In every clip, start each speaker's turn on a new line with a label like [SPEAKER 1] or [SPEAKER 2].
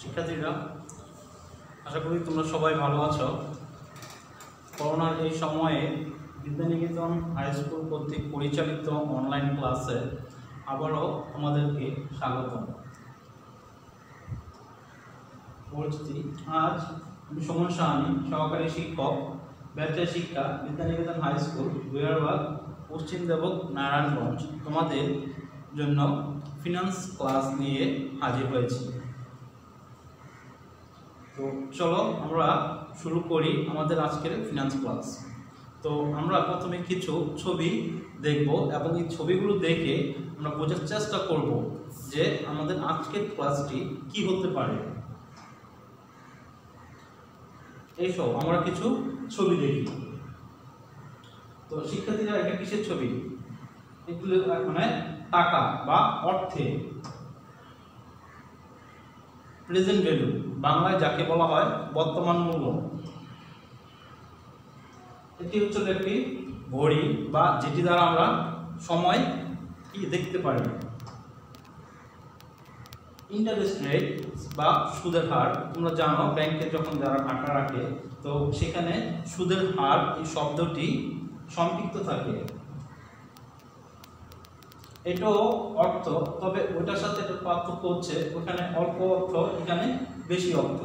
[SPEAKER 1] শিক্ষার্থীরা, আশা করি তোমরা সবাই ভালো আছো। করোনার এই সময়ে বিদ্যানিকেতন হাই স্কুল কর্তৃক পরিচালিত অনলাইন ক্লাসে আবারও তোমাদেরকে স্বাগতম। পরিচিতি আজ আমি সুমন সাহানি, সহকারী শিক্ষক ব্যবসায় শিক্ষা, বিদ্যানিকেতন হাই স্কুল গুয়ারবাগ পশ্চিম দেবক, নারায়ণগঞ্জ। তোমাদের জন্য ফিনান্স ক্লাস নিয়ে হাজির হয়েছি। তো চলো আমরা শুরু করি আমাদের আজকের ফিনান্স ক্লাস তো আমরা প্রথমে কিছু ছবি দেখব এবং এই ছবিগুলো দেখে আমরা বোঝার চেষ্টা করব যে আমাদের আজকের ক্লাসটি কি হতে পারে। এইসব আমরা কিছু ছবি দেখি। তো শিক্ষার্থীরা, এটা কিসের ছবি? এগুলো মানে টাকা বা অর্থে। প্রেজেন্ট ভ্যালু বাংলায় যাকে বলা হয় বর্তমান মূল্য। এটি হচ্ছে একটি ঘড়ি বা যেটি দ্বারা আমরা সময় কি দেখতে পারি। ইন্টারেস্ট রেট বা সুদের হার, তোমরা জানো ব্যাংকে যখন যারা টাকা রাখে, তো সেখানে সুদের হার এই শব্দটি সম্পৃক্ত থাকে। এটাও অর্থ, তবে ওটার সাথে একটা পার্থক্য হচ্ছে, ওখানে অল্প অর্থ, এখানে বেশি অর্থ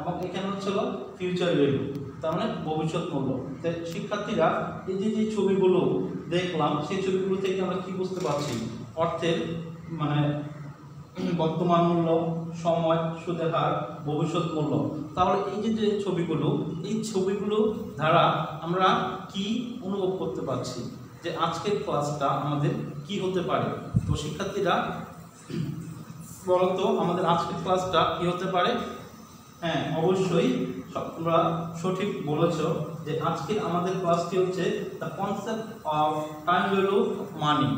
[SPEAKER 1] এবং এখানে হচ্ছিল ফিউচার ভ্যালু তার মানে ভবিষ্যৎ মূল্য। শিক্ষার্থীরা এই যে যে ছবিগুলো দেখলাম, সেই ছবিগুলো থেকে আমরা কি বুঝতে পারছি? অর্থের মানে বর্তমান মূল্য, সময়, সুদের হার, ভবিষ্যৎ মূল্য। তাহলে এই যে যে ছবিগুলো, এই ছবিগুলো দ্বারা আমরা কি অনুভব করতে পারছি? যে আজকের ক্লাসটা আমাদের কি হতে পারে? তো শিক্ষার্থীরা বলতো, আমাদের আজকের ক্লাসটা কি হতে পারে? হ্যাঁ অবশ্যই তোমরা সঠিক বলেছ যে আজকের আমাদের ক্লাসটি হচ্ছে the concept of time value money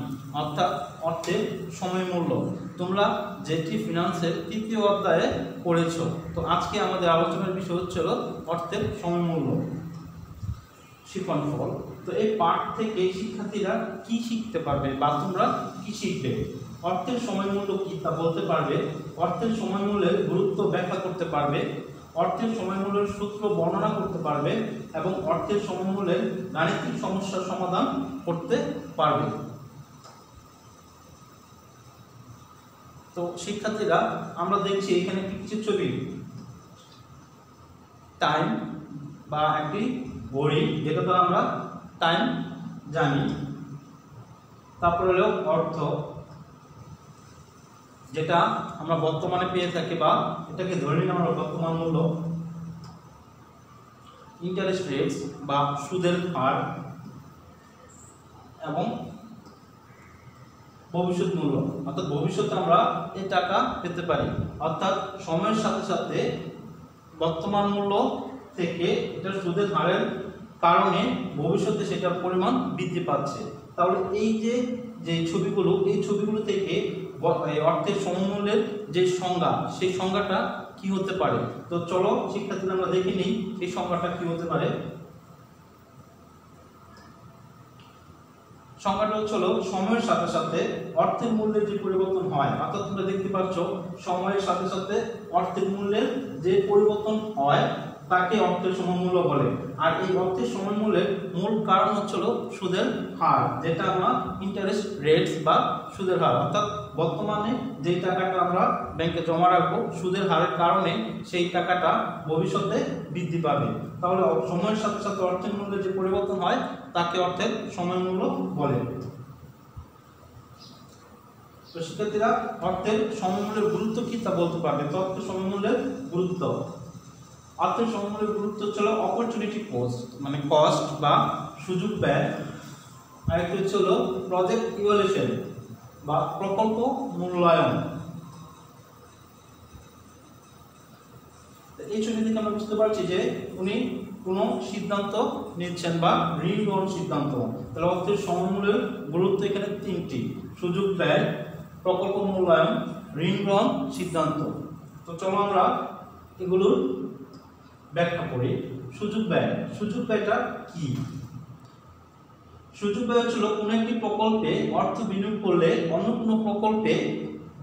[SPEAKER 1] অর্থাৎ অর্থের সময় মূল্য। তোমরা যেটি ফিনান্সের তৃতীয় অধ্যায়ে পড়েছ, তো আজকে আমাদের আলোচনার বিষয় হচ্ছিল অর্থের সময় মূল্য। শিখন ফল তো এই পাঠ থেকে শিক্ষার্থীরা কি শিখতে পারবে বা তোমরা কি শিখবে? অর্থের সময় মূল্য কি তা বলতে পারবে? অর্থের সময় মূল্যের গুরুত্ব ব্যাখ্যা করতে পারবে। অর্থের সময় মূল্যের সূত্র বর্ণনা করতে পারবে এবং অর্থের সময় মূল্যের গাণিতিক সমস্যার সমাধান করতে পারবে। তো শিক্ষার্থীরা, আমরা দেখছি এখানে কিছু ছবি। টাইম বা একটি ঘড়ি, যেটা আমরা টাইম জানি। তারপরে হলো অর্থ। যেটা আমরা বর্তমানে পেয়ে থাকি বা এটাকে ধরে নিন আমরা বর্তমান মূল্য ইন্টারেস্ট রেটস বা সুদের হার এবং ভবিষ্যৎ মূল্য। অর্থাৎ ভবিষ্যতে আমরা এই টাকা পেতে পারি। অর্থাৎ সময়ের সাথে সাথে বর্তমান মূল্য থেকে এটা সুদের হারের কারণে ভবিষ্যতে সেটার পরিমাণ বৃদ্ধি পাচ্ছে। তাহলে এই যে যে ছবিগুলো, এই ছবিগুলো থেকে অর্থের সমমূল্যের যে সংজ্ঞা, সেই সংজ্ঞাটা কি হতে পারে? তো চলো শিক্ষার্থীরা আমরা দেখে নিই সেই সংজ্ঞাটা কি হতে পারে। সংজ্ঞাটা হচ্ছে হলো সময়ের সাথে সাথে অর্থের মূল্যের যে পরিবর্তন হয়। অর্থাৎ তোমরা দেখতে পাচ্ছ, সময়ের সাথে সাথে অর্থের মূল্যের যে পরিবর্তন হয়, তাকে অর্থের সমমূল্য বলে। আর এই অর্থের সমমূল্যের মূল কারণ হচ্ছিল সুদের হার, যেটা আমরা ইন্টারেস্ট রেটস বা সুদের হার, অর্থাৎ বর্তমানে যে টাকাটা আমরা ব্যাংকে জমা রাখব, সুদের হারের কারণে সেই টাকাটা ভবিষ্যতে বৃদ্ধি পাবে। তাহলে সময়ের সাথে সাথে অর্থের মূল্যে যে পরিবর্তন হয়, তাকে অর্থের সময় মূল্য বলে। তো শিক্ষার্থীরা, অর্থের সমমূল্যের গুরুত্ব কি তা বলতে পারবে? তো অর্থের সমমূল্যের গুরুত্ব। অর্থের সমমূল্যের গুরুত্ব হচ্ছিল অপরচুনিটি কস্ট মানে কস্ট বা সুযোগ ব্যয়। আরেকটি হচ্ছে হলো প্রজেক্ট ইভ্যালুয়েশন বা প্রকল্প মূল্যায়ন। এই ছবি থেকে আমরা বুঝতে পারছি যে উনি কোনো সিদ্ধান্ত নিচ্ছেন বা ঋণ গ্রহণ সিদ্ধান্ত। তাহলে অর্থের সমমূল্যের গুরুত্ব এখানে তিনটি। সুযোগ ব্যয়, প্রকল্প মূল্যায়ন, ঋণ গ্রহণ সিদ্ধান্ত। তো চলো আমরা এগুলোর ব্যাখ্যা করি। সুযোগ ব্যয়। সুযোগ ব্যয়টা কি? সুযোগ ব্যয় হচ্ছিল কোনো একটি প্রকল্পে অর্থ বিনিয়োগ করলে অন্য কোনো প্রকল্পে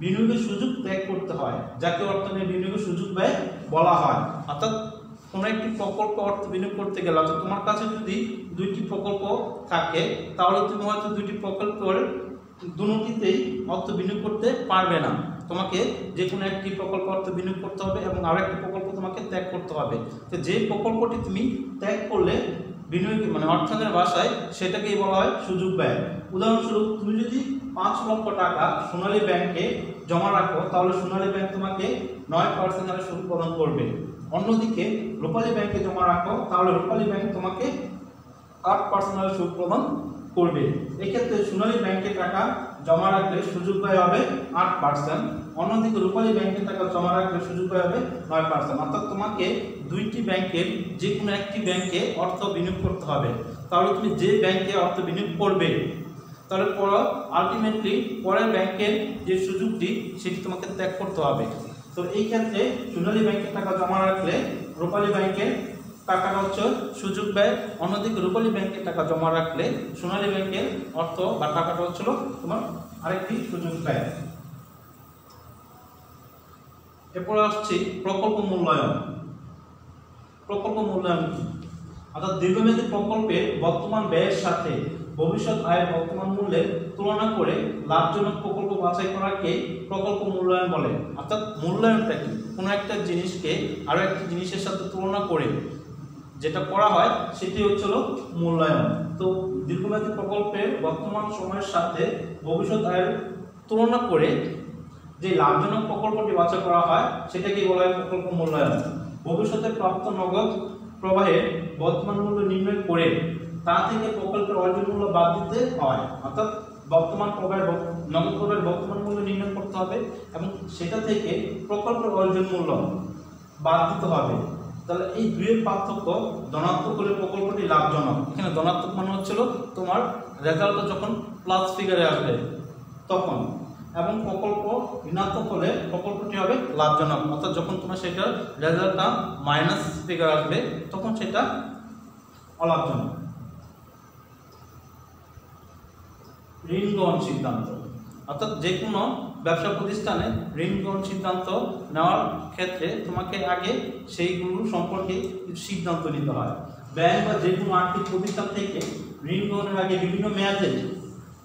[SPEAKER 1] বিনিয়োগের সুযোগ ত্যাগ করতে হয়, যাকে অর্থনীতি বিনিয়োগের সুযোগ ব্যয় বলা হয়। অর্থাৎ কোনো একটি প্রকল্প অর্থ বিনিয়োগ করতে গেলে, অর্থাৎ তোমার কাছে যদি দুইটি প্রকল্প থাকে, তাহলে তুমি হয়তো দুইটি প্রকল্পের দুটিতেই অর্থ বিনিয়োগ করতে পারবে না। তোমাকে যে কোনো একটি প্রকল্প অর্থ বিনিয়োগ করতে হবে এবং আরও একটি প্রকল্প তোমাকে ত্যাগ করতে হবে। তো যে প্রকল্পটি তুমি ত্যাগ করলে বিনিয়োগ মানে অর্থায়নের ভাষায় সেটাকেই বলা হয় সুযোগ ব্যয়। উদাহরণস্বরূপ, তুমি যদি পাঁচ লক্ষ টাকা সোনালী ব্যাংকে জমা রাখো, তাহলে সোনালী ব্যাংক তোমাকে নয় পার্সেন্ট হারে সুদ প্রদান করবে। অন্যদিকে, রূপালী ব্যাংকে জমা রাখো, তাহলে রূপালী ব্যাংক তোমাকে আট পার্সেন্ট হারে সুদ প্রদান করবে। এক্ষেত্রে সোনালী ব্যাংকে টাকা জমা রাখলে সুযোগ ব্যয় হবে আট পার্সেন্ট অন্যদিকে রূপালী ব্যাংকে টাকা জমা রাখলে সুযোগ হবে নয় পার্সেন্ট অর্থাৎ তোমাকে দুইটি ব্যাংকের যে কোনো একটি ব্যাংকে অর্থ বিনিয়োগ করতে হবে। তাহলে তুমি যে ব্যাংকে অর্থ বিনিয়োগ করবে, তাহলে পর আলটিমেটলি পরের ব্যাংকের যে সুযোগটি, সেটি তোমাকে ত্যাগ করতে হবে। তো এই ক্ষেত্রে সোনালী ব্যাংকে টাকা জমা রাখলে রূপালী ব্যাংকে টাকাটা হচ্ছে সুযোগ ব্যয়। অন্যদিকে রূপালী ব্যাংকে টাকা জমা রাখলে সোনালী ব্যাংকের অর্থ বা টাকাটা হচ্ছিল তোমার আরেকটি সুযোগ ব্যয়। এরপরে আসছি প্রকল্প মূল্যায়ন। প্রকল্প মূল্যায়ন কি? অর্থাৎ দীর্ঘমেয়াদী প্রকল্পে বর্তমান ব্যয়ের সাথে ভবিষ্যৎ আয়ের বর্তমান মূল্যের তুলনা করে লাভজনক প্রকল্প বাছাই করাকে প্রকল্প মূল্যায়ন বলে। অর্থাৎ মূল্যায়নটা কি? কোনো একটা জিনিসকে আরও একটা জিনিসের সাথে তুলনা করে যেটা করা হয়, সেটি হচ্ছিল মূল্যায়ন। তো দীর্ঘমেয়াদী প্রকল্পের বর্তমান সময়ের সাথে ভবিষ্যৎ আয়ের তুলনা করে যে লাভজনক প্রকল্পটি বাছাই করা হয় সেটাকে বলা হয় প্রকল্প মূল্যায়ন? ভবিষ্যতে প্রাপ্ত নগদ প্রবাহে বর্তমান মূল্য নির্ণয় করে তা থেকে প্রকল্পের অর্জন মূল্য বাদ দিতে হয়। অর্থাৎ বর্তমান প্রবাহের নগদ প্রবাহের বর্তমান মূল্য নির্ণয় করতে হবে এবং সেটা থেকে প্রকল্পের অর্জন মূল্য বাদ দিতে হবে। তাহলে এই দুইয়ের পার্থক্য ধনাত্মক হলে প্রকল্পটি লাভজনক। এখানে ধনাত্মক মানে হচ্ছিল তোমার রেজাল্টটা যখন প্লাস ফিগারে আসবে, তখন। এবং প্রকল্প ঋণাত্মক হলে প্রকল্পটি হবে লাভজনক। অর্থাৎ যখন তোমার সেটার রেজাল্টটা মাইনাস ফিগার আসবে, তখন সেটা অলাভজনক। ঋণ গ্রহণ সিদ্ধান্ত। অর্থাৎ যে কোনো ব্যবসা প্রতিষ্ঠানে ঋণ গ্রহণ সিদ্ধান্ত নেওয়ার ক্ষেত্রে তোমাকে আগে সেইগুলো সম্পর্কে সিদ্ধান্ত নিতে হয়। ব্যাংক বা যে কোনো আর্থিক প্রতিষ্ঠান থেকে ঋণ গ্রহণের আগে বিভিন্ন মেয়াদে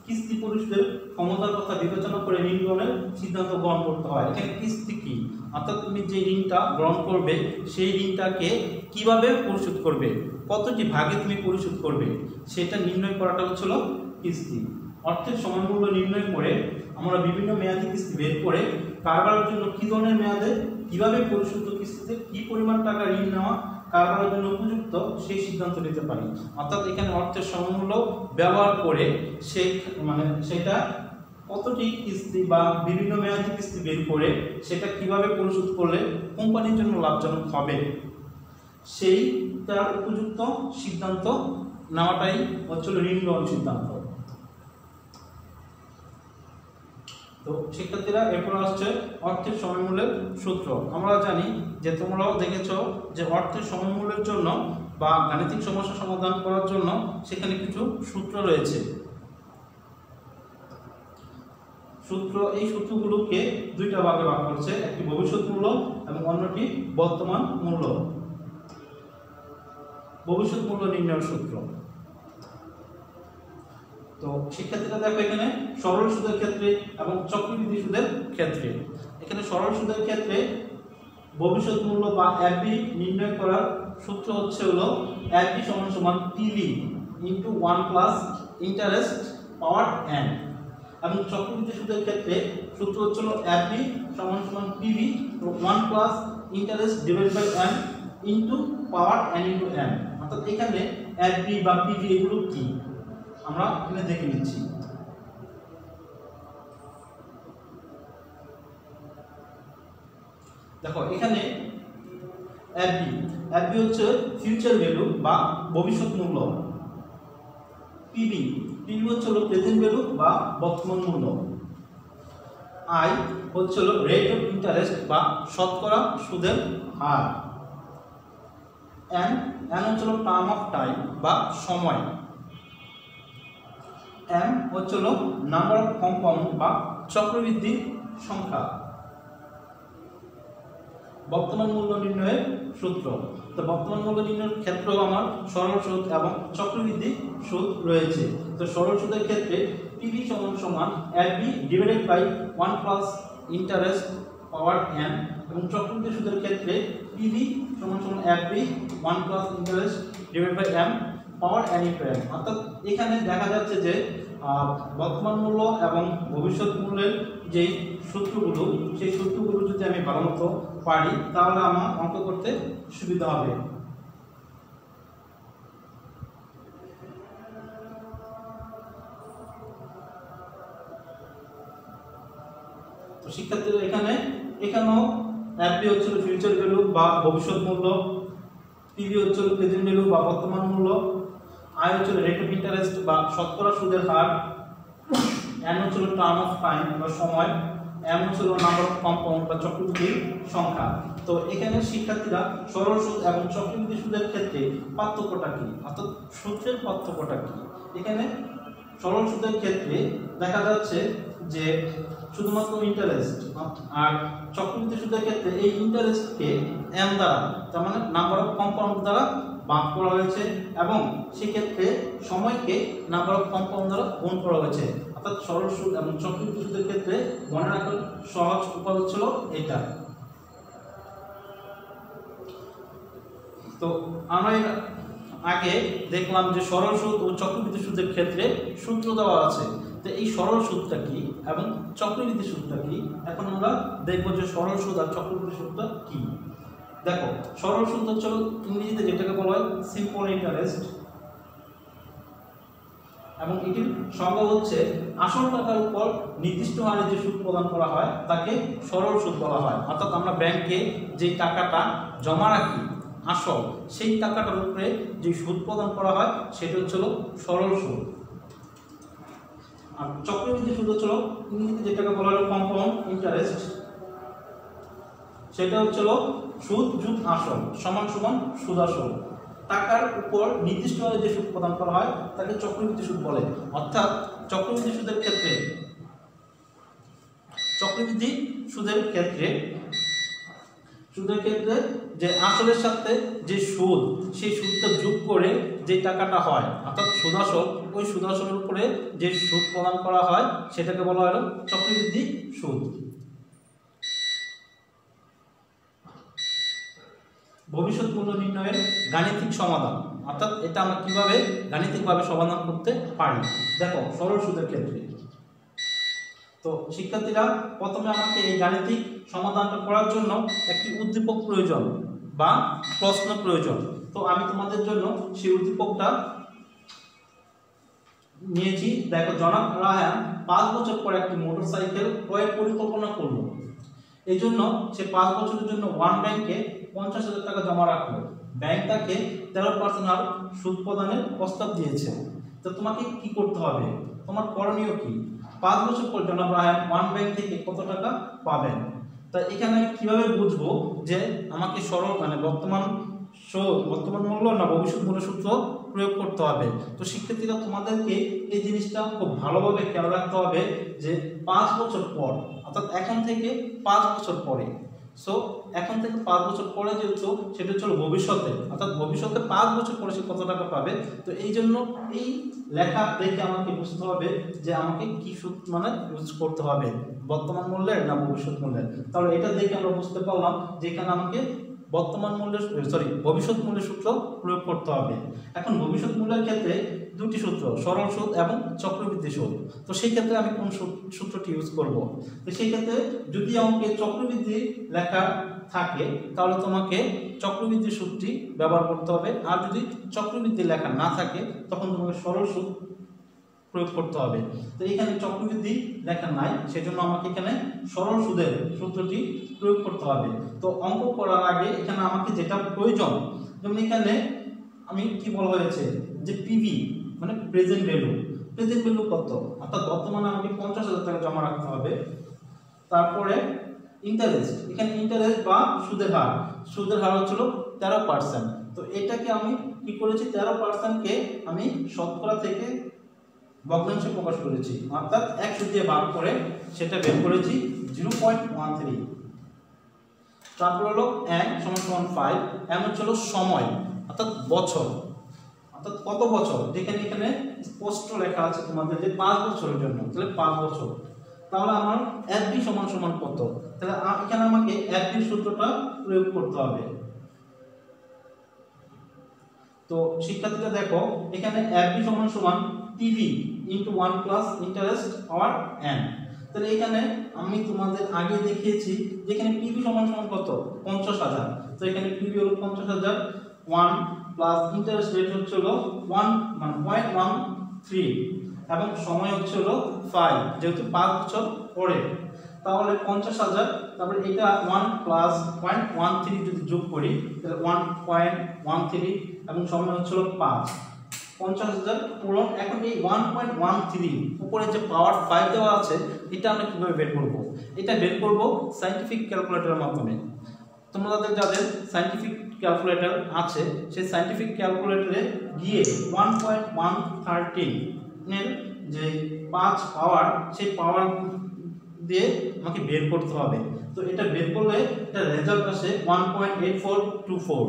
[SPEAKER 1] কিস্তি পরিশোধের ক্ষমতার কথা বিবেচনা করে ঋণ গ্রহণের সিদ্ধান্ত গ্রহণ করতে হয়। এখানে কিস্তি কি? অর্থাৎ তুমি যে ঋণটা গ্রহণ করবে, সেই ঋণটাকে কীভাবে পরিশোধ করবে? কতটি ভাগে তুমি পরিশোধ করবে? সেটা নির্ণয় করাটা হচ্ছিল কিস্তি। অর্থের সময়মূল্য নির্ণয় করে আমরা বিভিন্ন মেয়াদি কিস্তি বের করে কারবারের জন্য কী ধরনের মেয়াদে কীভাবে পরিশোধ কিস্তিতে কী পরিমাণ টাকা ঋণ নেওয়া কারবারের জন্য উপযুক্ত সেই সিদ্ধান্ত নিতে পারি। অর্থাৎ এখানে অর্থের সময়মূল্য ব্যবহার করে সেই মানে সেটা কতটি কিস্তি বা বিভিন্ন মেয়াদি কিস্তি বের করে সেটা কীভাবে পরিশোধ করলে কোম্পানির জন্য লাভজনক হবে? সেই তার উপযুক্ত সিদ্ধান্ত নেওয়াটাই হচ্ছিল ঋণ গ্রহণ সিদ্ধান্ত। তো শিক্ষার্থীরা এরপর আসছে অর্থের সময়মূল্যের সূত্র। আমরা জানি যে তোমরাও দেখেছ যে অর্থের সময়মূল্যের জন্য বা গাণিতিক সমস্যা সমাধান করার জন্য সেখানে কিছু সূত্র রয়েছে। সূত্র, এই সূত্রগুলোকে দুইটা ভাগে ভাগ করছে, একটি ভবিষ্যৎ মূল্য এবং অন্যটি বর্তমান মূল্য। ভবিষ্যৎ মূল্য নির্ণয়ের সূত্র। তো শিক্ষার্থীরা দেখো এখানে সরল সুদের ক্ষেত্রে এবং চক্রবৃদ্ধি সুদের ক্ষেত্রে। এখানে সরল সুদের ক্ষেত্রে ভবিষ্যৎ মূল্য বা অ্যাপি নির্ণয় করার সূত্র হচ্ছে হলো অ্যাপি সমান সমান PV into one plus interest power N এবং চক্রবৃদ্ধি সুদের ক্ষেত্রে সূত্র হচ্ছে হলো অ্যাপি সমান সমান PV one plus interest divide by N into power N into N অর্থাৎ এখানে অ্যাপি বা পিভি এগুলো কি? আমরা এখানে দেখে নিচ্ছি। দেখো, এখানে অ্যাপি অ্যাপি হচ্ছে ফিউচার ভ্যালু বা ভবিষ্যৎ মূল্য পিবি পিবি হচ্ছে হলো প্রেজেন্ট ভ্যালু বা বর্তমান মূল্য। আই হচ্ছে হলো রেট অফ ইন্টারেস্ট বা শতকরা সুদের হার। এন এন হচ্ছে হলো টার্ম অফ টাইম বা সময়। এম হচ্ছে হলো নাম্বার অফ কম্পাউন্ড বা চক্রবৃদ্ধি সংখ্যা। বর্তমান মূল্য নির্ণয়ের সূত্র। তো বর্তমান মূল্য নির্ণয়ের ক্ষেত্রেও আমার সরল সুদ এবং চক্রবৃদ্ধি সুদ রয়েছে। তো সরল সুদের ক্ষেত্রে পিভি সমান সমান L B divided by one plus interest power N এবং চক্রবৃদ্ধি সুদের ক্ষেত্রে পিভি সমান সমান L B one plus interest divide by M power N into অর্থাৎ এখানে দেখা যাচ্ছে যে বর্তমান মূল্য এবং ভবিষ্যৎ মূল্যের যে সূত্রগুলো, সেই সূত্রগুলো যদি আমি ভালো মতো পারি, তাহলে আমার অঙ্ক করতে সুবিধা হবে। তো শিক্ষার্থীরা, এখানে, এখানেও অ্যাপি হচ্ছিল ফিউচার ভ্যালু বা ভবিষ্যৎ মূল্য পিভি হচ্ছিল প্রেজেন্ট ভ্যালু বা বর্তমান মূল্য। আয় হচ্ছে রেট অফ ইন্টারেস্ট বা শতকরা সুদের হার এন হচ্ছিল টার্ম অফ টাইম বা সময় এম হচ্ছিল নাম্বার অফ কম্পাউন্ড বা চক্রবৃদ্ধির সংখ্যা। তো এখানে শিক্ষার্থীরা সরল সুদ এবং চক্রবৃদ্ধি সুদের ক্ষেত্রে পার্থক্যটা কি? অর্থাৎ সূত্রের পার্থক্যটা কি? এখানে সরল সুদের ক্ষেত্রে দেখা যাচ্ছে যে শুধুমাত্র ইন্টারেস্ট আর চক্রবৃদ্ধি সুদের ক্ষেত্রে এই ইন্টারেস্টকে এম দ্বারা, তার মানে নাম্বার অফ কম্পাউন্ড দ্বারা ভাগ করা হয়েছে এবং সেক্ষেত্রে সময়কে নাম্বার অফ কম্পাউন্ড দ্বারা গুণ করা হয়েছে। অর্থাৎ সরল সুদ এবং চক্রবৃদ্ধি সুদের ক্ষেত্রে মনে রাখার সহজ উপায় হচ্ছিল এটা। তো আমরা আগে দেখলাম যে সরল সুদ ও চক্রবৃদ্ধি সুদের ক্ষেত্রে সূত্র দেওয়া আছে। তো এই সরল সুদটা কি এবং চক্রবৃদ্ধি সুদটা কি? এখন আমরা দেখব যে সরল সুদ আর চক্রবৃদ্ধি সুদটা কি। দেখো, সরল সুদ হচ্ছে ইংরেজিতে যেটাকে বলা হয় সিম্পল ইন্টারেস্ট এবং এটির সংজ্ঞা হচ্ছে আসল টাকার উপর নির্দিষ্ট হারে যে সুদ প্রদান করা হয়, তাকে সরল সুদ বলা হয়। অর্থাৎ আমরা ব্যাংকে যে টাকাটা জমা রাখি আসল, সেই টাকাটার উপরে যে সুদ প্রদান করা হয়, সেটা হচ্ছিল সরল সুদ। আর চক্রবৃদ্ধি সুদ হচ্ছিল, ইংরেজিতে যেটাকে বলা হয় কম্পাউন্ড ইন্টারেস্ট সেটা হচ্ছিল সুদ যুগ আসল, সমান সমান সুদ আসল। টাকার উপর নির্দিষ্ট হারে যে সুদ প্রদান করা হয়, তাকে চক্রবৃদ্ধি সুদ বলে। অর্থাৎ চক্রবৃদ্ধি সুদের ক্ষেত্রে, চক্রবৃদ্ধি সুদের ক্ষেত্রে সুদের ক্ষেত্রে যে আসলের সাথে যে সুদ, সেই সুদটা যোগ করে যে টাকাটা হয়, অর্থাৎ সুদাসল ওই সুদাসলের উপরে যে সুদ প্রদান করা হয়, সেটাকে বলা হলো চক্রবৃদ্ধি সুদ। ভবিষ্যৎ মূল্য নির্ণয়ের গাণিতিক সমাধান, অর্থাৎ এটা আমরা কীভাবে গাণিতিকভাবে সমাধান করতে পারি? দেখো, সরল সুদের ক্ষেত্রে। তো শিক্ষার্থীরা প্রথমে আমাকে এই গাণিতিক সমাধানটা করার জন্য একটি উদ্দীপক প্রয়োজন। বা প্রশ্ন প্রয়োজন। তো আমি তোমাদের জন্য সেই উদ্দীপকটা নিয়েছি। দেখো, জনাব রাহান পাঁচ বছর পর একটি মোটরসাইকেল ক্রয়ের পরিকল্পনা করল। এই জন্য সে পাঁচ বছরের জন্য ওয়ান ব্যাংকে পঞ্চাশ হাজার টাকা জমা রাখল। ব্যাংক তাকে তেরো পার্সেন্ট হার সুদ প্রদানের প্রস্তাব দিয়েছে। তো তোমাকে কি করতে হবে? তোমার করণীয় কি? পাঁচ বছর পর জনাব রাহান ওয়ান ব্যাংক থেকে কত টাকা পাবেন? তা এখানে কীভাবে বুঝব যে আমাকে সরল মানে বর্তমান বর্তমান মূল্য না ভবিষ্যৎ মূল্য সূত্র প্রয়োগ করতে হবে? তো শিক্ষার্থীরা, তোমাদেরকে এই জিনিসটা খুব ভালোভাবে খেয়াল রাখতে হবে যে পাঁচ বছর পর, অর্থাৎ এখন থেকে পাঁচ বছর পরে সো এখন থেকে পাঁচ বছর পরে যেহেতু সেটা হচ্ছে ভবিষ্যতে, অর্থাৎ ভবিষ্যতে পাঁচ বছর পরে সে কত টাকা পাবে? তো এই জন্য এই লেখা দেখে আমাকে বুঝতে হবে যে আমাকে কি মানে ইউজ করতে হবে। বর্তমান মূল্যের না ভবিষ্যৎ মূল্যের? তাহলে এটা দেখে আমরা বুঝতে পারলাম যে এখানে আমাকে বর্তমান মূল্যের সরি ভবিষ্যৎ মূল্যের সূত্র প্রয়োগ করতে হবে। এখন ভবিষ্যৎ মূল্যের ক্ষেত্রে দুটি সূত্র, সরল সুদ এবং চক্রবৃদ্ধি সুদ তো সেই ক্ষেত্রে আমি কোন সূত্রটি ইউজ করব? তো সেই ক্ষেত্রে যদি আমাকে চক্রবৃদ্ধি লেখা থাকে, তাহলে তোমাকে চক্রবৃদ্ধি সূত্রটি ব্যবহার করতে হবে। আর যদি চক্রবৃদ্ধি লেখা না থাকে, তখন তোমাকে সরল সুদ প্রয়োগ করতে হবে। তো এখানে চক্রবৃদ্ধি লেখা নাই, সেজন্য আমাকে এখানে সরল সুদের সূত্রটি প্রয়োগ করতে হবে। তো অঙ্ক করার আগে এখানে আমাকে যেটা প্রয়োজন, যেমন এখানে আমি কি বলা হয়েছে, যে পিভি মানে প্রেজেন্ট ভ্যালু প্রেজেন্ট ভ্যালু কত? অর্থাৎ বর্তমানে আমাকে পঞ্চাশ হাজার টাকা জমা রাখতে হবে। তারপরে ইন্টারেস্ট এখানে ইন্টারেস্ট বা সুদের হার। সুদের হার হচ্ছিল তেরো পার্সেন্ট তো এটাকে আমি কি করেছি, তেরো পার্সেন্টকে আমি শতকরা থেকে ভগ্নাংশে প্রকাশ করেছি। অর্থাৎ একশো দিয়ে ভাগ করে সেটা বের করেছি জিরো পয়েন্ট ওয়ান থ্রি। তারপর হলো এক সমান সমান ফাইভ এম হচ্ছে হলো সময়, অর্থাৎ বছর। অর্থাৎ কত বছর? যেখানে এখানে স্পষ্ট লেখা আছে তোমাদের যে পাঁচ বছরের জন্য, তাহলে পাঁচ বছর। তাহলে আমার এক এফবি সমান সমান কত? তাহলে এখানে আমাকে এক বি সূত্রটা প্রয়োগ করতে হবে। তো শিক্ষার্থীরা দেখো, এখানে এফবি সমান সমান PV into one plus interest power N তাহলে এখানে আমি তোমাদের আগে দেখিয়েছি যে এখানে পিবি সমান সমান কত? পঞ্চাশ হাজার। তো এখানে পিবি হলো পঞ্চাশ হাজার। ওয়ান প্লাস ইন্টারেস্ট রেট হচ্ছে হলো ওয়ান মানে পয়েন্ট ওয়ান থ্রি এবং সময় হচ্ছে হলো ফাইভ যেহেতু পাঁচ বছর পরে। তাহলে পঞ্চাশ হাজার, তারপরে এটা one plus point one three যদি যোগ করি, তাহলে ওয়ান পয়েন্ট ওয়ান থ্রি এবং সময় হচ্ছে হলো পাঁচ। পঞ্চাশ হাজার পূরণ। এখন এই ওয়ান পয়েন্ট ওয়ান থ্রি উপরে যে পাওয়ার ফাইভ দেওয়া আছে, এটা আমরা কীভাবে বের করব? এটা বের করব সাইন্টিফিক ক্যালকুলেটরের মাধ্যমে। তোমাদের যাদের সাইন্টিফিক ক্যালকুলেটর আছে, সেই সাইন্টিফিক ক্যালকুলেটরে গিয়ে ওয়ান পয়েন্ট ওয়ান থার্টিনের যে পাঁচ পাওয়ার সেই পাওয়ার দিয়ে আমাকে বের করতে হবে। তো এটা বের করলে এটা রেজাল্ট আসে one point eight four two four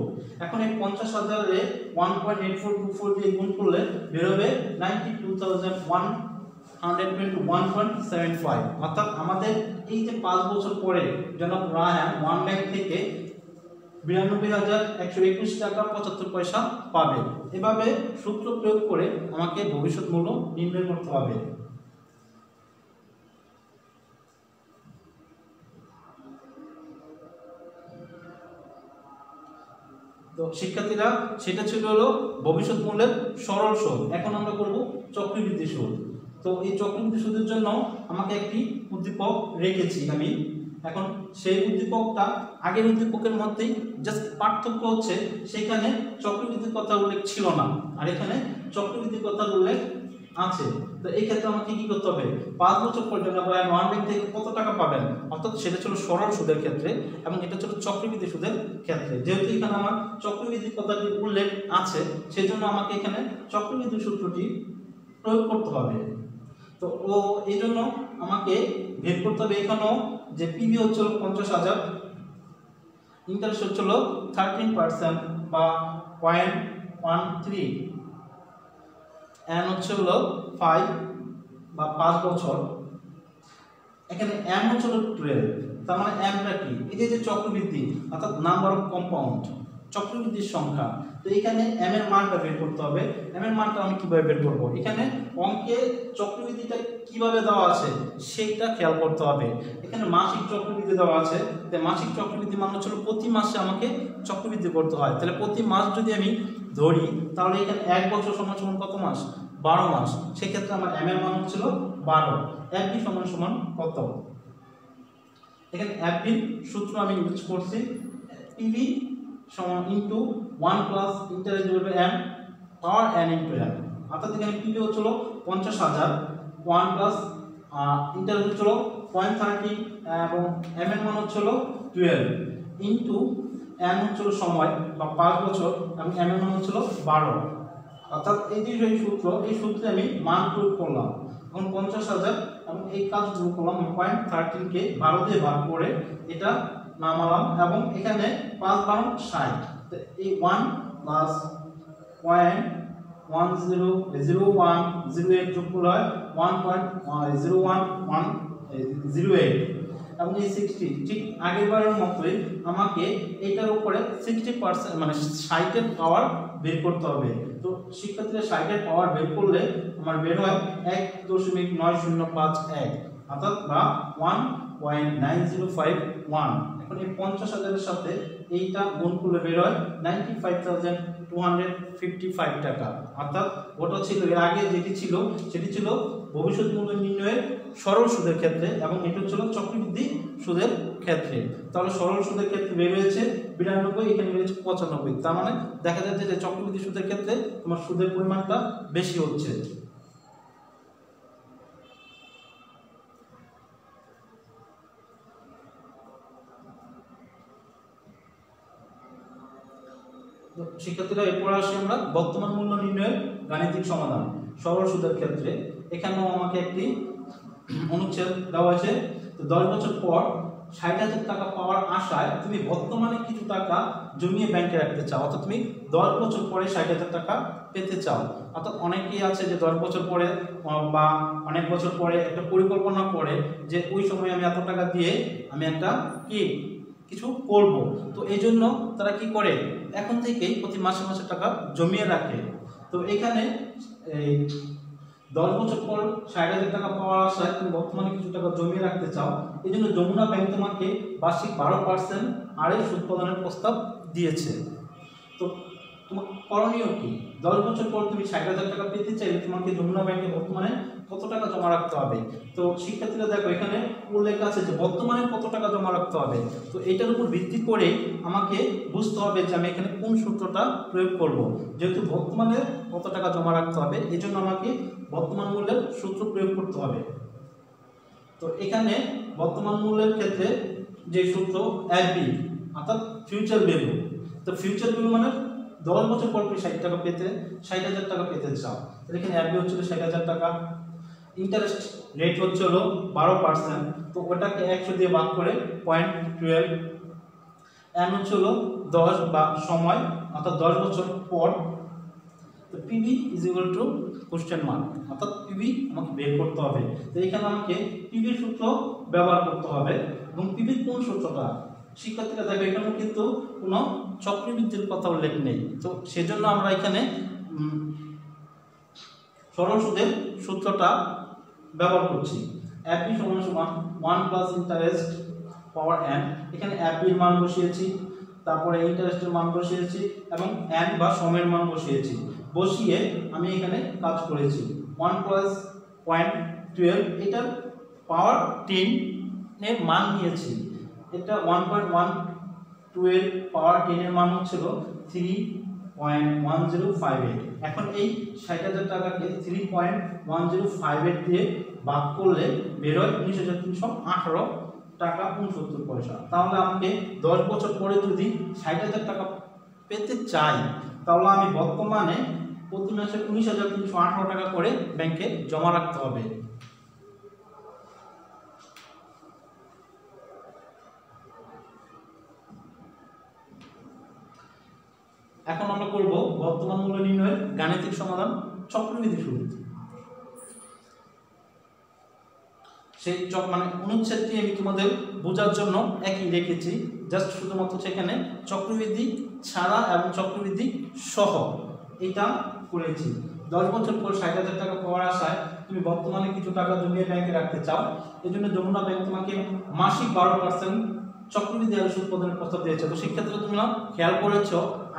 [SPEAKER 1] এখন এই পঞ্চাশ হাজারে one point eight four two four দিয়ে গুণ করলে বেরোবে ninety two thousand one hundred one point seven five অর্থাৎ আমাদের এই যে পাঁচ বছর পরে জনাব রায়হান ওয়ান ব্যাংক থেকে বিরানব্বই হাজার একশো একুশ টাকা পঁচাত্তর পয়সা পাবে। এভাবে সূত্র প্রয়োগ করে আমাকে ভবিষ্যৎ মূল্য নির্ণয় করতে হবে। তো শিক্ষার্থীরা, সেটা ছিল হলো ভবিষ্যৎ মূল্যের সরল সুদ এখন আমরা করব চক্রবৃদ্ধি সুদ তো এই চক্রবৃদ্ধি সুদের জন্য আমাকে একটি উদ্দীপক রেখেছি আমি। এখন সেই উদ্দীপকটা আগের উদ্দীপকের মধ্যেই জাস্ট পার্থক্য হচ্ছে, সেখানে চক্রবৃদ্ধির কথার উল্লেখ ছিল না। আর এখানে চক্রবৃদ্ধির কথার উল্লেখ আছে। তো এই ক্ষেত্রে আমাকে কি করতে হবে? পাঁচ বছর পর্যন্ত আপনারা নন ব্যাংক থেকে কত টাকা পাবেন, অর্থাৎ সেটা ছিল সরল সুদের ক্ষেত্রে এবং এটা ছিল চক্রবৃদ্ধি সুদের ক্ষেত্রে। যেহেতু এখানে আমার চক্রবৃদ্ধি কথাটি উল্লেখ আছে সেই জন্য আমাকে এখানে চক্রবৃদ্ধি সূত্রটি প্রয়োগ করতে হবে। তো, ও, এই জন্য আমাকে বের করতে হবে এখানেও যে পিবি হচ্ছিল পঞ্চাশ হাজার ইন্টারেস্ট হচ্ছিল থার্টিন পার্সেন্ট বা পয়েন্ট ওয়ান থ্রি এন হচ্ছে হলো ফাইভ বা পাঁচ বছর। এখানে এম হচ্ছে হলো টুয়েলভ তার মানে এমটা কি? এই যে চক্রবৃদ্ধি, অর্থাৎ নাম্বার অফ কম্পাউন্ড চক্রবৃদ্ধির সংখ্যা। তো এখানে এম এর মানটা বের করতে হবে। এম এর মানটা আমি কীভাবে বের করব? এখানে অঙ্কে চক্রবৃদ্ধিটা কীভাবে দেওয়া আছে, সেইটা খেয়াল করতে হবে। এখানে মাসিক চক্রবৃদ্ধি দেওয়া আছে। মাসিক চক্রবৃদ্ধি মান হচ্ছে প্রতি মাসে আমাকে চক্রবৃদ্ধি করতে হয়। তাহলে প্রতি মাস যদি আমি ধরি, তাহলে এখানে এক বছর সমান সমান কত মাস? বারো মাস। সেক্ষেত্রে আমার এম এর মান হচ্ছিল বারো। এফবি সমান সমান কত? এখানে এফবির সূত্র আমি ইউজ করছি পিভি সমান into one plus interest divide M power N into M অর্থাৎ এখানে পিভি হচ্ছিল পঞ্চাশ হাজার ওয়ান প্লাস ইন্টারেস্ট হচ্ছিল পয়েন্ট থার্টি এবং এম এর মান হচ্ছিল টুয়েলভ ইন্টু এম হচ্ছিল সময় বা পাঁচ বছর এবং এম এর হচ্ছিল বারো। অর্থাৎ এই যে এই সূত্র, এই সূত্রে আমি মান প্রয়োগ করলাম। এখন পঞ্চাশ হাজার এবং এই কাজ কাজগুলো করলাম পয়েন্ট থার্টিনকে বারো দিয়ে ভাগ করে এটা নামালাম এবং এখানে পাঁচ বারো ষাট। এই one plus point one zero zero one zero eight যোগ করলে হয় one point zero one one zero eight এবং এই সিক্সটি ঠিক আগেরবারের মতোই আমাকে এটার উপরে সিক্সটি পার্সেন্ট মানে ষাটের পাওয়ার বের করতে হবে। তো শিক্ষার্থীরা ষাটের পাওয়ার বের করলে আমার বের হয় এক দশমিক নয় শূন্য পাঁচ এক, অর্থাৎ বা one point nine zero five one এখন এই পঞ্চাশ হাজারের সাথে এইটা গুণ করলে বের হয় ninety five thousand two hundred fifty five টাকা। অর্থাৎ ওটা ছিল, এর আগে যেটি ছিল, সেটি ছিল ভবিষ্যৎ মূল্য নির্ণয়ের সরল সুদের ক্ষেত্রে এবং এটা ছিল চক্রবৃদ্ধি সুদের ক্ষেত্রে। তাহলে সরল সুদের ক্ষেত্রে বের হয়েছে বিরানব্বই, এখানে বেরিয়েছে পঁচানব্বই। তার মানে দেখা যাচ্ছে যে চক্রবৃদ্ধি সুদের ক্ষেত্রে তোমার সুদের পরিমাণটা বেশি হচ্ছে তো শিক্ষার্থীরা এরপর আসি আমরা। বর্তমান মূল্য নির্ণয়ের গাণিতিক সমাধান সরল সুদের ক্ষেত্রে। এখানেও আমাকে একটি অনুচ্ছেদ দেওয়া আছে তো দশ বছর পর ষাট হাজার টাকা পাওয়ার আশায় তুমি বর্তমানে কিছু টাকা জমিয়ে ব্যাংকে রাখতে চাও, অর্থাৎ তুমি দশ বছর পরে ষাট হাজার টাকা পেতে চাও। অর্থাৎ অনেকেই আছে যে দশ বছর পরে বা অনেক বছর পরে একটা পরিকল্পনা করে যে ওই সময় আমি এত টাকা দিয়ে আমি একটা কি কিছু করব। তো এই জন্য তারা কি করে? এখন থেকেই প্রতি মাসে মাসে টাকা জমিয়ে রাখে। তো এখানে এই দশ বছর পর ষাট হাজার টাকা পাওয়ার আশায় তুমি বর্তমানে কিছু টাকা জমিয়ে রাখতে চাও, এই জন্য যমুনা ব্যাংক তোমাকে বার্ষিক বারো পার্সেন্ট আড়াই সুদ প্রদানের প্রস্তাব দিয়েছে। তো তোমার করণীয় কি? দশ বছর পর তুমি ষাট হাজার টাকা পেতে চাইলে তোমাকে যমুনা ব্যাংকে বর্তমানে কত টাকা জমা রাখতে হবে? তো শিক্ষার্থীরা দেখো, এখানে উল্লেখ আছে যে বর্তমানে কত টাকা জমা রাখতে হবে। তো এটার উপর ভিত্তি করে আমাকে বুঝতে হবে যে আমি এখানে কোন সূত্রটা প্রয়োগ করব। যেহেতু বর্তমানে কত টাকা জমা রাখতে হবে এই জন্য আমাকে বর্তমান মূল্যের সূত্র প্রয়োগ করতে হবে। তো এখানে বর্তমান মূল্যের ক্ষেত্রে যে সূত্র এফবি অর্থাৎ ফিউচার ভ্যালু তো ফিউচার ভ্যালু মানে দশ বছর পর তুমি ষাট টাকা পেতে, ষাট হাজার টাকা পেতে চাও। তাহলে এখানে এফবি হচ্ছিল ষাট হাজার টাকা। ইন্টারেস্ট রেট হচ্ছে হলো বারো পার্সেন্ট তো ওটাকে একশো দিয়ে ভাগ করে পয়েন্ট টুয়েলভ এন হচ্ছে হলো দশ বা সময়, অর্থাৎ দশ বছর পর। তো PV is equal to question mark অর্থাৎ পিবি আমাকে বের করতে হবে। তো এখানে আমাকে পিবির সূত্র ব্যবহার করতে হবে। এবং পিবির কোন সূত্রটা? শিক্ষার্থীরা দেখবে এখানে কিন্তু কোনো চক্রবৃদ্ধির কথা উল্লেখ নেই। তো সেজন্য আমরা এখানে সরল সুদের সূত্রটা ব্যবহার করছি। অ্যাপি সমান সমান one plus interest power N এখানে অ্যাপির মান বসিয়েছি, তারপরে ইন্টারেস্টের মান বসিয়েছি, এবং এন বা সমের মান বসিয়েছি। বসিয়ে আমি এখানে কাজ করেছি। ওয়ান প্লাস পয়েন্ট টুয়েলভ এটার পাওয়ার টেন এর মান নিয়েছি এটা one point one twelve power টেনের মান হচ্ছিল three point one zero five eight এখন এই ষাট হাজার টাকাকে three point one zero five eight দিয়ে ভাগ করলে বেরোয় উনিশ হাজার তিনশো আঠারো টাকা উনসত্তর পয়সা। তাহলে আমাকে দশ বছর পরে যদি ষাট হাজার টাকা পেতে চাই, তাহলে আমি বর্তমানে প্রতি মাসে উনিশ হাজার তিনশো আঠারো টাকা করে ব্যাংকে জমা রাখতে হবে। এখন আমরা করব বর্তমান মূল্য নির্ণয়ের গাণিতিক সমাধান চক্রবৃদ্ধি শুরু। সেই চক মানে অনুচ্ছেদটি আমি তোমাদের বোঝার জন্য একই রেখেছি জাস্ট শুধুমাত্র সেখানে চক্রবৃদ্ধি ছাড়া এবং চক্রবৃদ্ধি সহ এটা করেছি। দশ বছর পর ষাট হাজার টাকা পাওয়ার আশায় তুমি বর্তমানে কিছু টাকা জমিয়ে ব্যাংকে রাখতে চাও এই জন্য যমুনা ব্যাংক তোমাকে মাসিক বারো পার্সেন্ট চক্রবৃদ্ধি হারে সুদ প্রদানের প্রস্তাব দিয়েছে। তো সেক্ষেত্রে তুমি খেয়াল করেছ,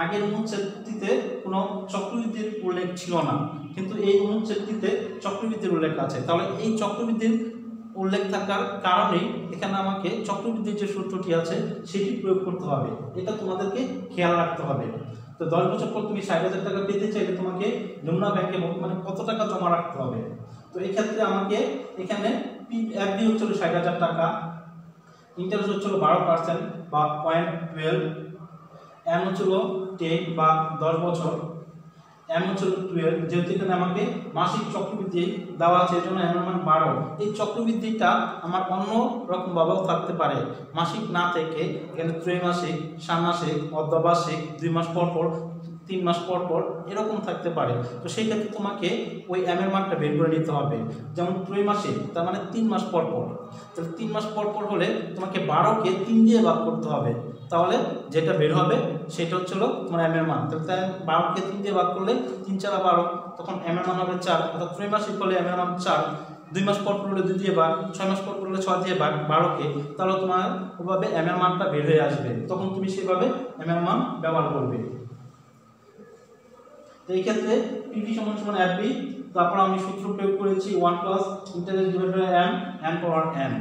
[SPEAKER 1] আগের অনুচ্ছেদটিতে কোনো চক্রবৃদ্ধির উল্লেখ ছিল না। কিন্তু এই অনুচ্ছেদটিতে চক্রবৃদ্ধির উল্লেখ আছে। তাহলে এই চক্রবৃদ্ধির উল্লেখ থাকার কারণেই এখানে আমাকে চক্রবৃদ্ধির যে সূত্রটি আছে, সেটি প্রয়োগ করতে হবে। এটা তোমাদেরকে খেয়াল রাখতে হবে। তো দশ বছর পর তুমি ষাট হাজার টাকা পেতে চাইলে তোমাকে যমুনা ব্যাংকে মানে কত টাকা জমা রাখতে হবে? তো এই ক্ষেত্রে আমাকে এখানে এফডি হচ্ছিল ষাট হাজার টাকা। ইন্টারেস্ট হচ্ছিল বারো পার্সেন্ট বা পয়েন্ট টুয়েলভ এম হচ্ছিল টেন বা দশ বছর এম হচ্ছিল টুয়েলভ যেহেতু এখানে আমাকে মাসিক চক্রবৃদ্ধি দেওয়া আছে এই জন্য এম মান বারো। এই চক্রবৃদ্ধিটা আমার অন্য রকম ভাবেও থাকতে পারে। মাসিক না থেকে, এখানে ত্রৈমাসিক, ষান্মাসিক, অর্ধবার্ষিক, দুই মাস পর পর তিন মাস পর পর এরকম থাকতে পারে। তো সেই ক্ষেত্রে তোমাকে ওই এর মানটা বের করে নিতে হবে। যেমন ত্রৈমাসিক তার মানে তিন মাস পর পর। তাহলে তিন মাস পর পর হলে তোমাকে বারোকে তিন দিয়ে ভাগ করতে হবে। তাহলে যেটা বের হবে, সেটা হচ্ছিল তোমার এর মান। তাহলে তাই বারোকে তিন দিয়ে ভাগ করলে তিন চারা বারো, তখন এর মান হবে চার। অর্থাৎ ত্রৈমাসিক হলে এম এর মান চার। দুই মাস পর হলে দুই দিয়ে ভাগ, ছয় মাস পর হলে ছয় দিয়ে ভাগ বারোকে তাহলে তোমার ওভাবে এর মানটা বের হয়ে আসবে। তখন তুমি সেভাবে এম এর মান ব্যবহার করবে। এই ক্ষেত্রে পিভি সমান সমান এফবি তারপর আমি সূত্র প্রয়োগ করেছি one plus interest divide by M N power N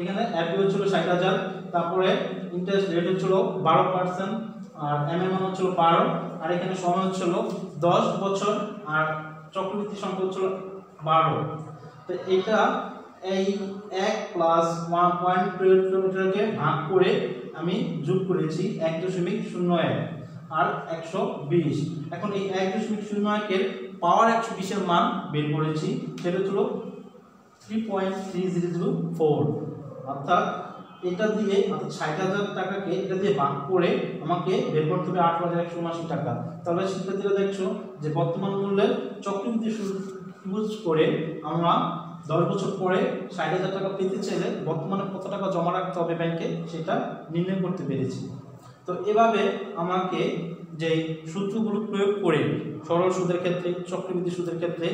[SPEAKER 1] এখানে এফবি হচ্ছিল ষাট হাজার, তারপরে ইন্টারেস্ট রেট হচ্ছিল বারো পার্সেন্ট আর এম এর মান হচ্ছিল বারো, আর এখানে সময় হচ্ছিল দশ বছর, আর চক্রবৃত্তি সংখ্যা হচ্ছিল বারো। তো এটা এই এক প্লাস ওয়ান পয়েন্ট টুয়েলভ কিলোমিটারকে ভাগ করে আমি যোগ করেছি এক দশমিক শূন্য এক। আর একশো বিশ। এখন এই এক দশমিক শূন্য একের পাওয়ার একশো বিশের মান বের করেছি, সেটা হলো three point three zero zero four অর্থাৎ এটা দিয়ে, অর্থাৎ ষাট হাজার টাকাকে এটা দিয়ে ভাগ করে আমাকে বের করতে হবে আট হাজার একশো উনআশি টাকা। তাহলে শিক্ষার্থীরা দেখছ যে বর্তমান মূল্যের চক্রবৃদ্ধি ইউজ করে আমরা দশ বছর পরে ষাট হাজার টাকা পেতে চাইলে বর্তমানে কত টাকা জমা রাখতে হবে ব্যাংকে সেটা নির্ণয় করতে পেরেছি। তো এভাবে আমাকে যে সূত্রগুলো প্রয়োগ করে সরল সুদের ক্ষেত্রে, চক্রবৃদ্ধি সুদের ক্ষেত্রে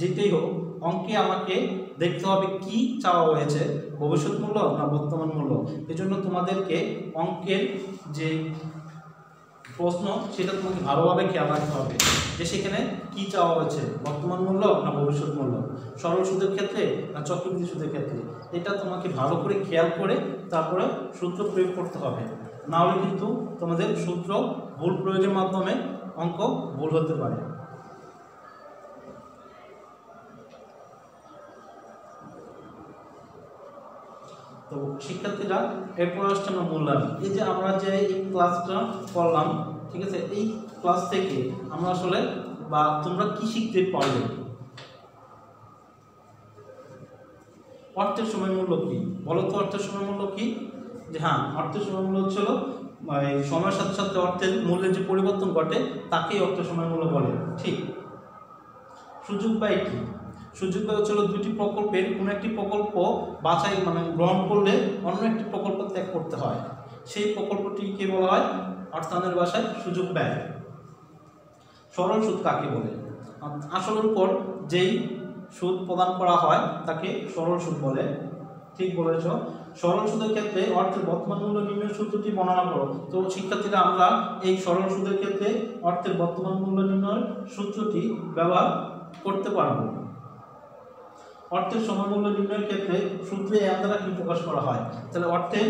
[SPEAKER 1] যেতেই হোক, অঙ্কে আমাকে দেখতে হবে কি চাওয়া হয়েছে, ভবিষ্যৎ মূল্য না বর্তমান মূল্য? এজন্য তোমাদেরকে অঙ্কের যে প্রশ্ন সেটা তোমাকে ভালোভাবে খেয়াল রাখতে হবে যে সেখানে কি চাওয়া হয়েছে, বর্তমান মূল্য না ভবিষ্যৎ মূল্য? সরল সুদের ক্ষেত্রে না চক্রবৃদ্ধি সুদের ক্ষেত্রে? এটা তোমাকে ভালো করে খেয়াল করে তারপরে সূত্র প্রয়োগ করতে হবে। না হলে কিন্তু তোমাদের সূত্র ভুল প্রয়োগের মাধ্যমে অঙ্ক ভুল হতে পারে। তো শিক্ষার্থীরা, এরপর আসছে আমরা মূল্যায়ন। এই যে আমরা যে এই ক্লাসটা করলাম, ঠিক আছে, এই ক্লাস থেকে আমরা আসলে বা তোমরা কি শিখতে পারবে? অর্থের সময় মূল্য কি? বলো তো অর্থের সময় মূল্য কি? যে হ্যাঁ অর্থ সময় মূল্য হচ্ছিল এই সময়ের সাথে সাথে অর্থের মূল্যের যে পরিবর্তন ঘটে, তাকেই অর্থ সময় মূল্য বলে। ঠিক। সুযোগ ব্যয় কি? সুযোগ ব্যয় হচ্ছিল দুটি প্রকল্পের কোনো একটি প্রকল্প বাছাই মানে গ্রহণ করলে অন্য একটি প্রকল্প ত্যাগ করতে হয়। সেই প্রকল্পটিকে বলা হয়? অর্থায়নের ভাষায় সুযোগ ব্যয়। সরল সুদ কাকে বলে? আসলের উপর যেই সুদ প্রদান করা হয়, তাকে সরল সুদ বলে। ঠিক বলেছ। সরল সুদের ক্ষেত্রে অর্থের বর্তমান মূল্য নির্ণয়ের সূত্রটি বর্ণনা করো। তো শিক্ষার্থীরা, আমরা এই সরল সুদের ক্ষেত্রে অর্থের বর্তমান মূল্য নির্ণয়ের সূত্রটি ব্যবহার করতে পারব। অর্থের সমমূল্য নির্ণয়ের ক্ষেত্রে সূত্রে এর দ্বারা কি প্রকাশ করা হয়? তাহলে অর্থের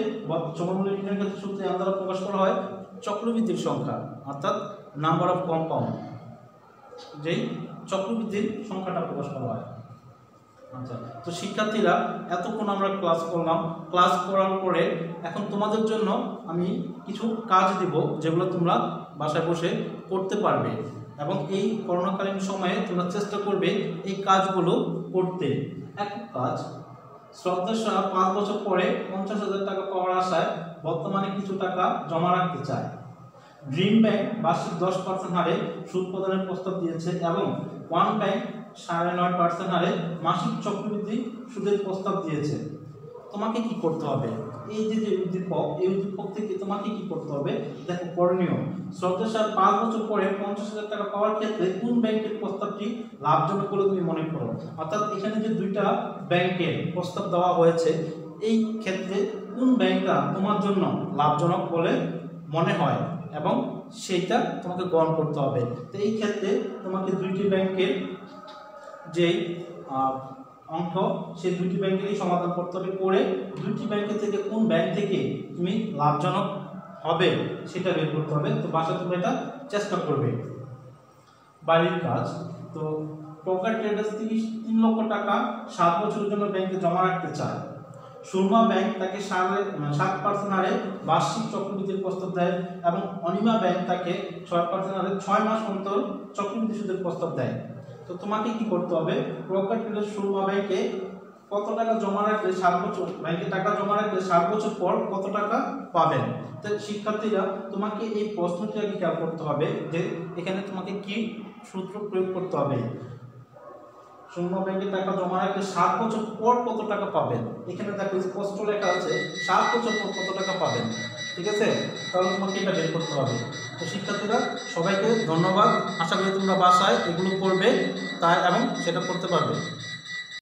[SPEAKER 1] সমমূল্য নির্ণয়ের ক্ষেত্রে সূত্রে এর দ্বারা প্রকাশ করা হয় চক্রবৃদ্ধির সংখ্যা, অর্থাৎ নাম্বার অফ কম্পাউন্ড যেই চক্রবৃদ্ধির সংখ্যাটা প্রকাশ করা হয়। আচ্ছা তো শিক্ষার্থীরা, এতক্ষণ আমরা ক্লাস করলাম। ক্লাস করার পরে এখন তোমাদের জন্য আমি কিছু কাজ দেব, যেগুলো তোমরা বাসায় বসে করতে পারবে। এবং এই করোনাকালীন সময়ে তোমরা চেষ্টা করবে এই কাজগুলো করতে। এক কাজ শ্রদ্ধা শাহ পাঁচ বছর পরে পঞ্চাশ হাজার টাকা পাওয়ার আশায় বর্তমানে কিছু টাকা জমা রাখতে চায়। ড্রিম ব্যাংক বার্ষিক দশ পার্সেন্ট হারে সুদ প্রদানের প্রস্তাব দিয়েছে এবং ওয়ান ব্যাংক সাড়ে নয় পার্সেন্ট হারে মাসিক চক্রবৃদ্ধি সুদের প্রস্তাব দিয়েছে। তোমাকে কি করতে হবে? এই যে যে উদ্দীপক, এই উদ্দীপক থেকে তোমাকে কি করতে হবে? দেখো, করণীয়। শ্রদ্ধাসার পাঁচ বছর পরে পঞ্চাশ হাজার টাকা পাওয়ার ক্ষেত্রে কোন ব্যাংকের প্রস্তাবটি লাভজনক বলে তুমি মনে করো? অর্থাৎ এখানে যে দুইটা ব্যাংকের প্রস্তাব দেওয়া হয়েছে, এই ক্ষেত্রে কোন ব্যাংকটা তোমার জন্য লাভজনক বলে মনে হয়? এবং সেইটা তোমাকে গ্রহণ করতে হবে। তো এই ক্ষেত্রে তোমাকে দুইটি ব্যাংকের যেই অঙ্ক সেই দুটি ব্যাংকেরই সমাধান করতে হবে করে দুটি ব্যাংকের থেকে কোন ব্যাংক থেকে তুমি লাভজনক হবে সেটা বের করতে হবে। তো বাসা তুমি এটা চেষ্টা করবে। বাড়ির কাজ। তো প্রকার ট্রেডার্স তিরিশ, তিন লক্ষ টাকা সাত বছরের জন্য ব্যাংকে জমা রাখতে চায়। সুরমা ব্যাংক তাকে সাড়ে সাত পার্সেন্ট হারে বার্ষিক চক্রবৃদ্ধির প্রস্তাব দেয় এবং অনিমা ব্যাংক তাকে ছয় পার্সেন্ট হারে ছয় মাস অন্তর চক্রবৃদ্ধি সুদের প্রস্তাব দেয়। তো তোমাকে কি করতে হবে? প্রকার ট্রেডার্স সুরমা ব্যাংকে কত টাকা জমা রাখলে সাত বছর? ব্যাংকে টাকা জমা রাখলে সাত বছর পর কত টাকা পাবেন? তো শিক্ষার্থীরা, তোমাকে এই প্রশ্নটি আগে খেয়াল করতে হবে যে এখানে তোমাকে কি সূত্র প্রয়োগ করতে হবে? শূন্য ব্যাংকে টাকা জমা রাখলে সাত বছর পর কত টাকা পাবেন? এখানে দেখো স্পষ্ট লেখা আছে, সাত বছর পর কত টাকা পাবেন? ঠিক আছে? তাহলে তোমাকে এটা বের করতে হবে। তো শিক্ষার্থীরা, সবাইকে ধন্যবাদ। আশা করি তোমরা বাসায় এগুলো করবে, তাই এবং সেটা করতে পারবে।